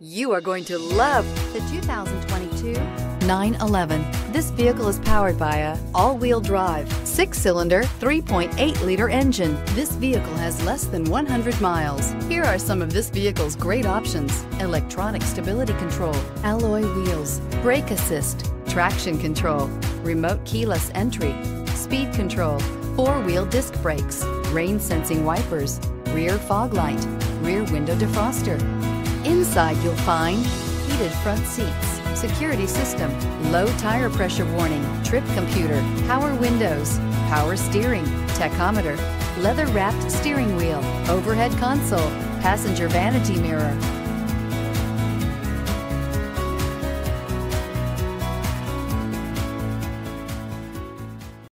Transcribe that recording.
You are going to love the 2022 911. This vehicle is powered by a all-wheel drive, six-cylinder, 3.8-liter engine. This vehicle has less than 100 miles. Here are some of this vehicle's great options. Electronic stability control, alloy wheels, brake assist, traction control, remote keyless entry, speed control, four-wheel disc brakes, rain sensing wipers, rear fog light, rear window defroster. Inside you'll find heated front seats, security system, low tire pressure warning, trip computer, power windows, power steering, tachometer, leather wrapped steering wheel, overhead console, passenger vanity mirror,